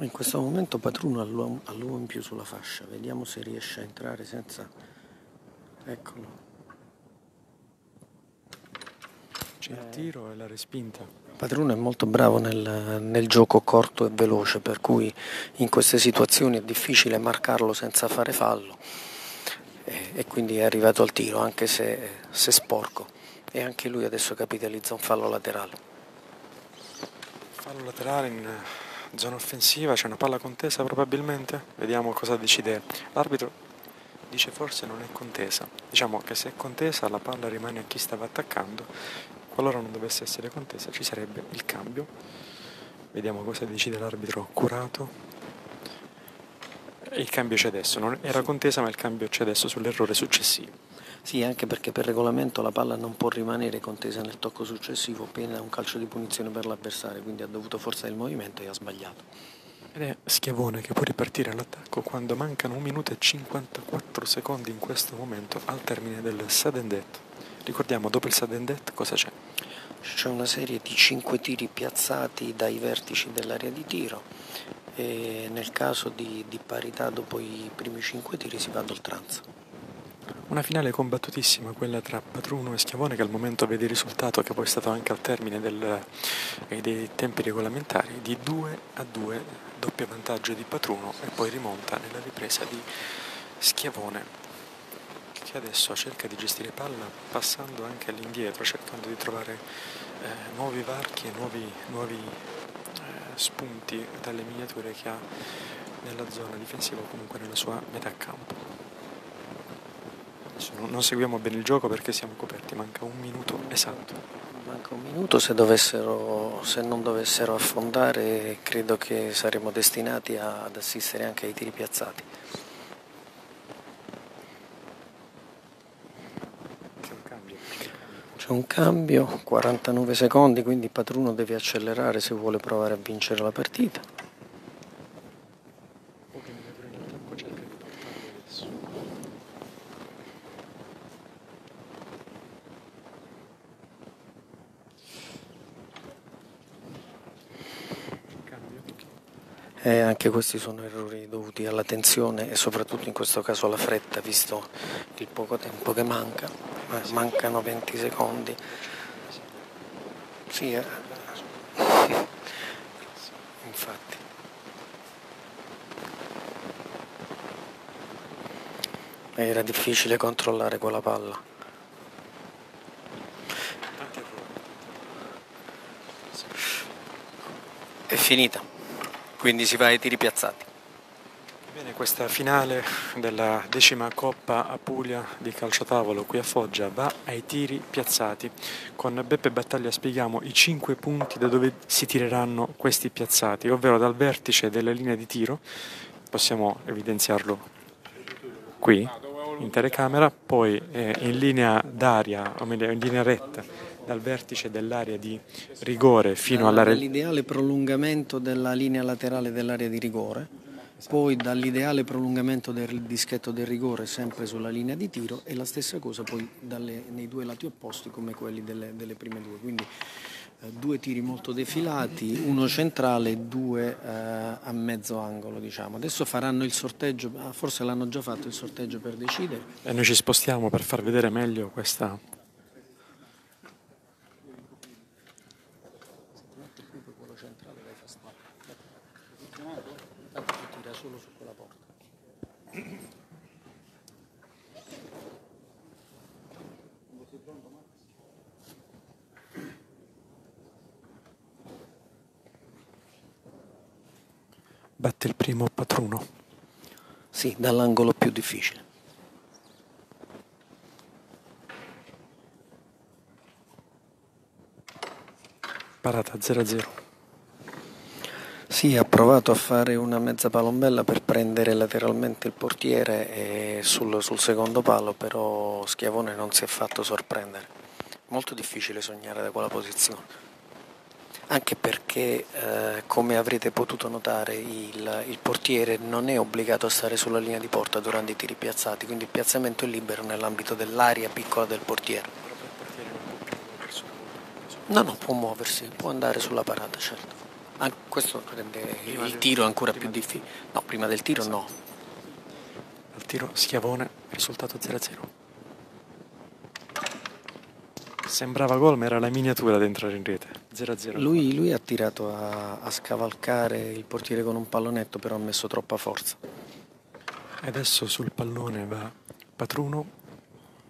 In questo momento Patruno ha l'uomo in più sulla fascia, vediamo se riesce a entrare senza... Eccolo. C'è il tiro e la respinta. Patruno è molto bravo nel, nel, gioco corto e veloce, per cui in queste situazioni è difficile marcarlo senza fare fallo e, e quindi è arrivato al tiro anche se, se sporco e anche lui adesso capitalizza un fallo laterale. Fallo laterale in zona offensiva, c'è una palla contesa probabilmente, vediamo cosa decide l'arbitro. Dice forse non è contesa, diciamo che se è contesa la palla rimane a chi stava attaccando, qualora non dovesse essere contesa ci sarebbe il cambio. Vediamo cosa decide l'arbitro curato. Il cambio c'è adesso, non era contesa ma il cambio c'è adesso sull'errore successivo. Sì, anche perché per regolamento la palla non può rimanere contesa nel tocco successivo, pena un calcio di punizione per l'avversario, quindi ha dovuto forzare il movimento e ha sbagliato. Ed è Schiavone che può ripartire all'attacco quando mancano 1 minuto e 54 secondi in questo momento al termine del sudden death. Ricordiamo, dopo il sudden death cosa c'è? C'è una serie di 5 tiri piazzati dai vertici dell'area di tiro e nel caso di, di parità dopo i primi 5 tiri si va ad oltranza. Una finale combattutissima, quella tra Patruno e Schiavone, che al momento vede il risultato, che poi è stato anche al termine del, eh, dei tempi regolamentari, di 2 a 2, doppio vantaggio di Patruno e poi rimonta nella ripresa di Schiavone, che adesso cerca di gestire palla passando anche all'indietro, cercando di trovare eh, nuovi varchi e nuovi, nuovi eh, spunti dalle miniature che ha nella zona difensiva o comunque nella sua metà campo non seguiamo bene il gioco perché siamo coperti, manca un minuto esatto. Manca un minuto, se, se non dovessero affondare credo che saremo destinati a, ad assistere anche ai tiri piazzati. C'è un cambio. C'è un cambio, 49 secondi, quindi Patruno deve accelerare se vuole provare a vincere la partita. E anche questi sono errori dovuti alla tensione e soprattutto in questo caso alla fretta, visto il poco tempo che manca. Mancano 20 secondi. Sì, eh. infatti. Era difficile controllare quella palla. È finita quindi si va ai tiri piazzati. Bene, questa finale della decima Coppa Apulia di calcio tavolo qui a Foggia va ai tiri piazzati. Con Beppe Battaglia spieghiamo i cinque punti da dove si tireranno questi piazzati, ovvero dal vertice della linea di tiro, possiamo evidenziarlo qui in telecamera, poi eh, in linea d'aria, o meglio in linea retta dal vertice dell'area di rigore fino all'area... L'ideale prolungamento della linea laterale dell'area di rigore poi dall'ideale prolungamento del dischetto del rigore sempre sulla linea di tiro e la stessa cosa poi dalle, nei due lati opposti come quelli delle, delle prime due. Quindi eh, due tiri molto defilati, uno centrale e due eh, a mezzo angolo. Diciamo. Adesso faranno il sorteggio, forse l'hanno già fatto il sorteggio per decidere. E noi ci spostiamo per far vedere meglio questa solo su quella porta. Batte il primo patruno. Sì, dall'angolo più difficile. Parata 0-0. Sì, ha provato a fare una mezza palombella per prendere lateralmente il portiere sul, sul, secondo palo, però Schiavone non si è fatto sorprendere. Molto difficile sognare da quella posizione, anche perché, eh, come avrete potuto notare, il, il portiere non è obbligato a stare sulla linea di porta durante i tiri piazzati, quindi il piazzamento è libero nell'ambito dell'area piccola del portiere. No, no, può muoversi, può andare sulla parata, certo. Ah, questo rende il tiro ancora più difficile. No, prima del tiro no. Al tiro Schiavone, risultato 0-0. Sembrava gol, ma era la miniatura ad entrare in rete. 0-0. Lui, lui, ha tirato a, a, scavalcare il portiere con un pallonetto, però ha messo troppa forza. E adesso sul pallone va Patruno,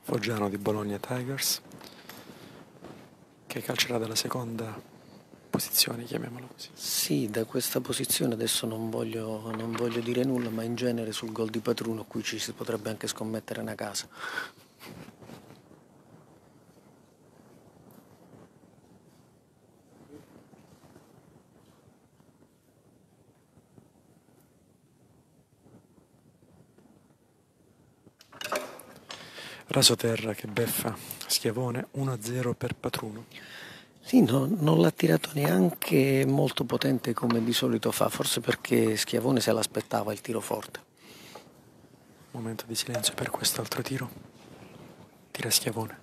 Foggiano di Bologna Tigers, che calcerà dalla seconda posizione, chiamiamolo così. Sì, da questa posizione adesso non voglio, non voglio dire nulla, ma in genere sul gol di Patruno qui ci si potrebbe anche scommettere una casa. Rasoterra che beffa Schiavone 1-0 per Patruno. Sì, no, non l'ha tirato neanche molto potente come di solito fa, forse perché Schiavone se l'aspettava il tiro forte. Momento di silenzio per quest'altro tiro. Tira Schiavone.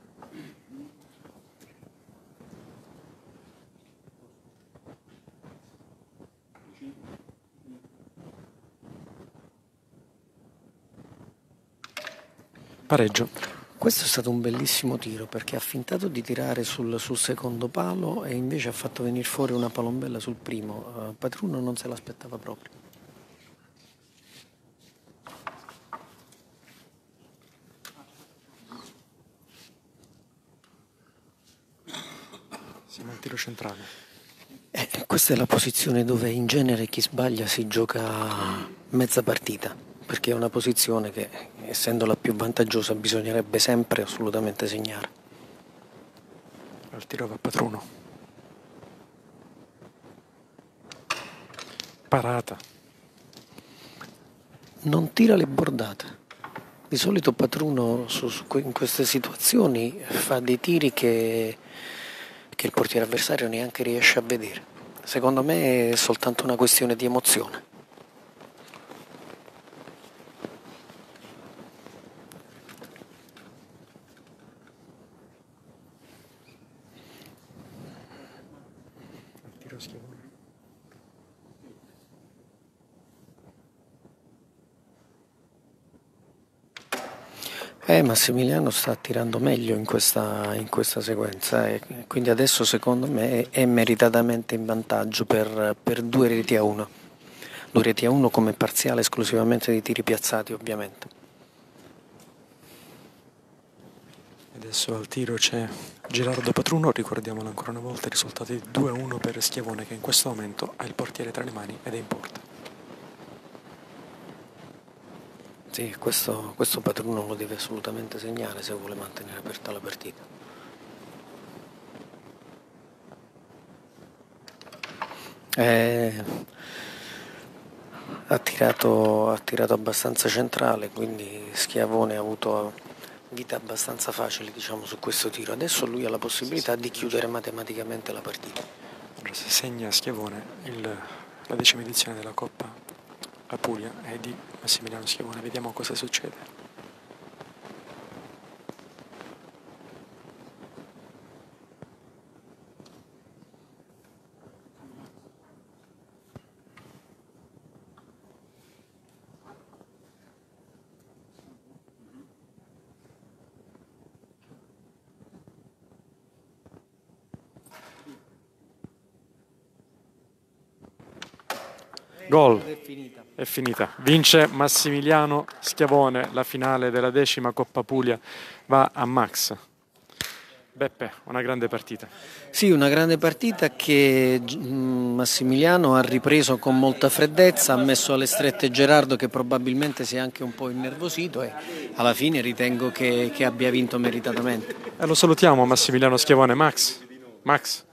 Pareggio. Questo è stato un bellissimo tiro perché ha fintato di tirare sul, sul secondo palo e invece ha fatto venire fuori una palombella sul primo. Uh, Patruno non se l'aspettava proprio. Siamo al tiro centrale. Eh, questa è la posizione dove in genere chi sbaglia si gioca mezza partita perché è una posizione che, essendo la più vantaggiosa, bisognerebbe sempre assolutamente segnare. Al tiro va Patruno. Parata. Non tira le bordate. Di solito Patruno su, su, in queste situazioni fa dei tiri che, che il portiere avversario neanche riesce a vedere. Secondo me è soltanto una questione di emozione. Eh, Massimiliano sta tirando meglio in questa, in questa sequenza e quindi adesso secondo me è, meritatamente in vantaggio per, per due reti a uno. Due reti a uno come parziale esclusivamente di tiri piazzati ovviamente. Adesso al tiro c'è Gerardo Patruno, ricordiamolo ancora una volta, risultati 2-1 per Schiavone che in questo momento ha il portiere tra le mani ed è in porta. Sì, questo, questo Patruno lo deve assolutamente segnare se vuole mantenere aperta la partita. Eh, ha, tirato, ha tirato abbastanza centrale, quindi Schiavone ha avuto vita abbastanza facile diciamo, su questo tiro. Adesso lui ha la possibilità di chiudere matematicamente la partita. Se segna Schiavone il, la decima edizione della Coppa Apulia e di Massimiliano Schiavone. Vediamo cosa succede. Gol. È finita. Vince Massimiliano Schiavone la finale della decima Coppa Puglia. Va a Max. Beppe, una grande partita. Sì, una grande partita che mm, Massimiliano ha ripreso con molta freddezza, ha messo alle strette Gerardo che probabilmente si è anche un po' innervosito e alla fine ritengo che, che abbia vinto meritatamente. E lo salutiamo Massimiliano Schiavone. Max, Max,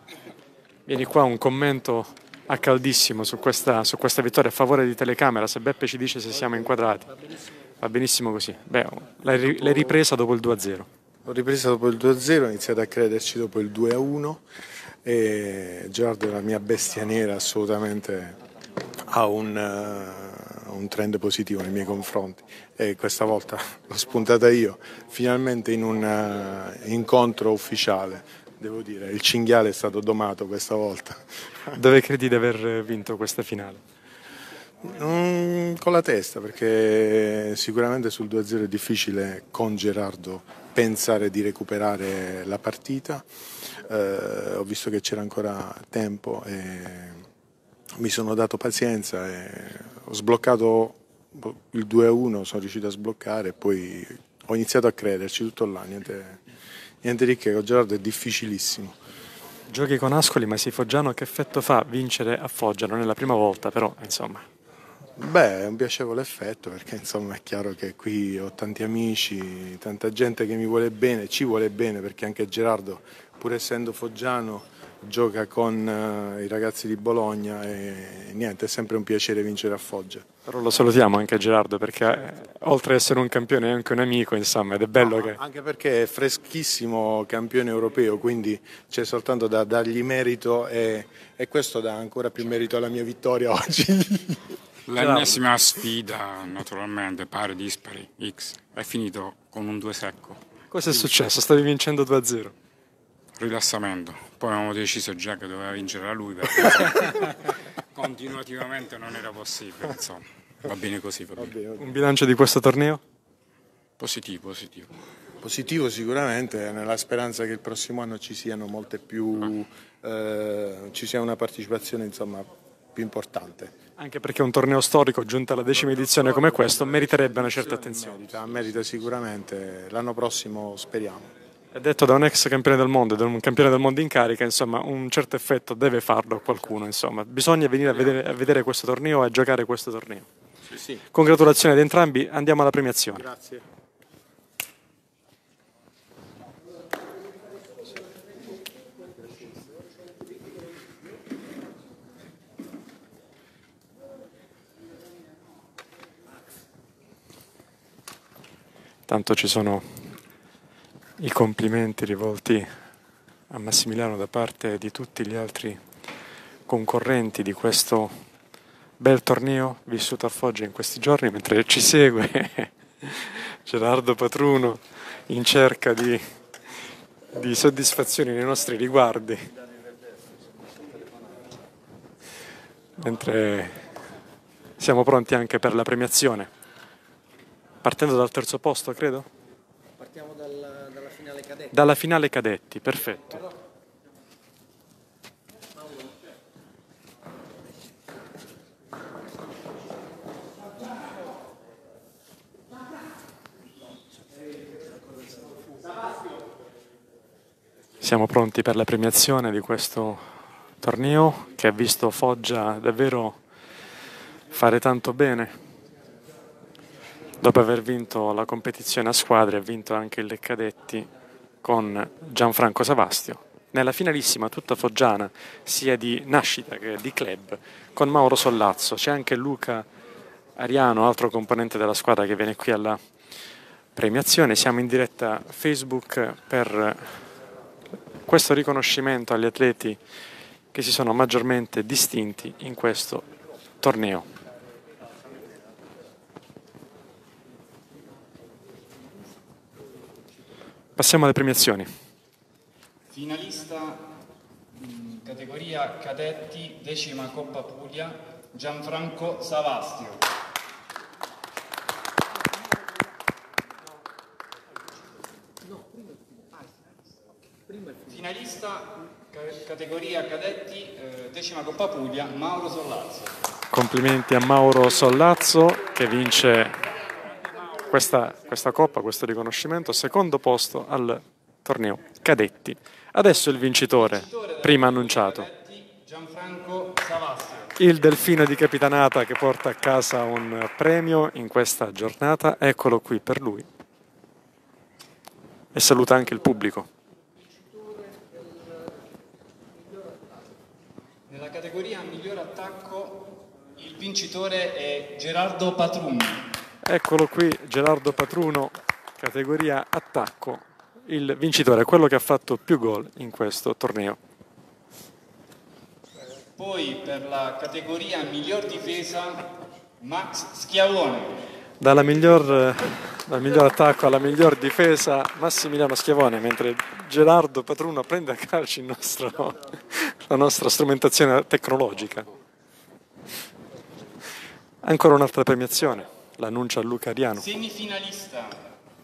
vieni qua un commento a caldissimo su questa, su questa, vittoria a favore di telecamera. Se Beppe ci dice se siamo inquadrati, va benissimo così. Beh, l'hai ripresa dopo il 2-0. L'ho ripresa dopo il 2-0, ho iniziato a crederci dopo il 2-1 e Gerardo è la mia bestia nera assolutamente ha un, uh, un, trend positivo nei miei confronti e questa volta l'ho spuntata io, finalmente in un uh, incontro ufficiale devo dire, il cinghiale è stato domato questa volta. Dove credi di aver vinto questa finale? Mm, con la testa, perché sicuramente sul 2-0 è difficile con Gerardo pensare di recuperare la partita. Eh, ho visto che c'era ancora tempo e mi sono dato pazienza e ho sbloccato il 2-1, sono riuscito a sbloccare e poi ho iniziato a crederci tutto là, niente, niente di che, con Gerardo è difficilissimo. Giochi con Ascoli, ma si Foggiano che effetto fa vincere a Foggia? Non è la prima volta, però insomma. Beh, è un piacevole effetto perché insomma è chiaro che qui ho tanti amici, tanta gente che mi vuole bene, ci vuole bene perché anche Gerardo, pur essendo foggiano, gioca con uh, i ragazzi di Bologna e niente, è sempre un piacere vincere a Foggia. Però lo salutiamo anche Gerardo perché eh, oltre ad essere un campione è anche un amico, insomma, ed è bello no, che... Anche perché è freschissimo campione europeo, quindi c'è soltanto da dargli merito e, e questo dà ancora più merito alla mia vittoria oggi. L'ennesima sfida, naturalmente, pari dispari, X, è finito con un 2 secco. Cosa è successo? Stavi vincendo 2-0? Rilassamento. Poi avevamo deciso già che doveva vincere lui perché continuativamente non era possibile. Insomma, va bene così per me. Un bilancio di questo torneo? Positivo, positivo. Positivo sicuramente, nella speranza che il prossimo anno ci siano molte più, eh, ci sia una partecipazione insomma, più importante. Anche perché un torneo storico giunto alla decima edizione come questo meriterebbe una certa attenzione. Merita, merita sicuramente, l'anno prossimo speriamo. È detto da un ex campione del mondo, da un campione del mondo in carica, insomma, un certo effetto deve farlo qualcuno, insomma. Bisogna venire a vedere, a vedere questo torneo e a giocare questo torneo. Sì, sì. Congratulazioni ad entrambi, andiamo alla premiazione. Grazie. Tanto ci sono i complimenti rivolti a Massimiliano da parte di tutti gli altri concorrenti di questo bel torneo vissuto a Foggia in questi giorni mentre ci segue Gerardo Patruno in cerca di, di soddisfazioni nei nostri riguardi mentre siamo pronti anche per la premiazione partendo dal terzo posto credo. Dalla finale cadetti, perfetto. Siamo pronti per la premiazione di questo torneo che ha visto Foggia davvero fare tanto bene. Dopo aver vinto la competizione a squadre ha vinto anche il Cadetti con Gianfranco Savastio. Nella finalissima tutta foggiana, sia di nascita che di club, con Mauro Sollazzo. C'è anche Luca Ariano, altro componente della squadra che viene qui alla premiazione. Siamo in diretta Facebook per questo riconoscimento agli atleti che si sono maggiormente distinti in questo torneo. Passiamo alle premiazioni. Finalista in categoria cadetti, decima Coppa Puglia, Gianfranco Savastio. Finalista categoria cadetti, eh, decima Coppa Puglia, Mauro Sollazzo. Complimenti a Mauro Sollazzo che vince questa, questa coppa, questo riconoscimento, secondo posto al torneo cadetti. Adesso il vincitore, prima annunciato. Il delfino di capitanata che porta a casa un premio in questa giornata, eccolo qui per lui. E saluta anche il pubblico. Nella categoria miglior attacco il vincitore è Gerardo Patrun. Eccolo qui Gerardo Patruno, categoria attacco, il vincitore, quello che ha fatto più gol in questo torneo. Poi per la categoria miglior difesa Max Schiavone. Dalla miglior, dal miglior attacco alla miglior difesa Massimiliano Schiavone, mentre Gerardo Patruno prende a calci nostro, la nostra strumentazione tecnologica. Ancora un'altra premiazione, l'annuncia Luca Ariano. Semifinalista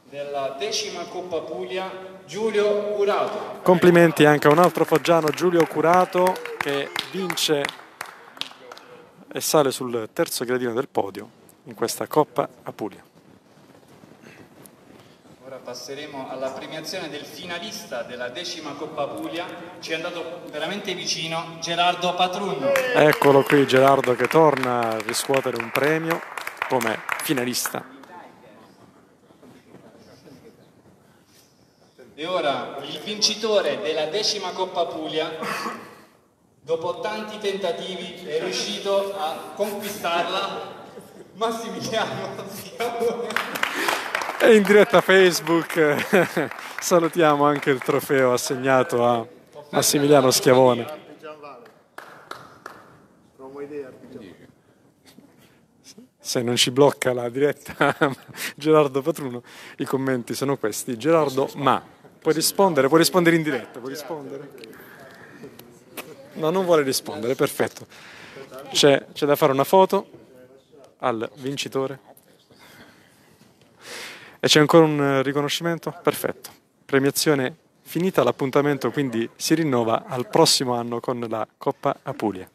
della decima Coppa Puglia, Giulio Curato. Complimenti anche a un altro foggiano, Giulio Curato, che vince e sale sul terzo gradino del podio in questa Coppa Apulia. Ora passeremo alla premiazione del finalista della decima Coppa Puglia, ci è andato veramente vicino Gerardo Patrunno. Eccolo qui Gerardo che torna a riscuotere un premio come finalista. E ora il vincitore della decima Coppa Puglia, dopo tanti tentativi, è riuscito a conquistarla Massimiliano E in diretta Facebook salutiamo anche il trofeo assegnato a Massimiliano Schiavone. Se non ci blocca la diretta Gerardo Patruno, i commenti sono questi. Gerardo, ma puoi rispondere? Puoi rispondere in diretta? Puoi rispondere? No, non vuole rispondere, perfetto. C'è, c'è da fare una foto al vincitore. E c'è ancora un riconoscimento? Perfetto. Premiazione finita, l'appuntamento quindi si rinnova al prossimo anno con la Coppa Apulia.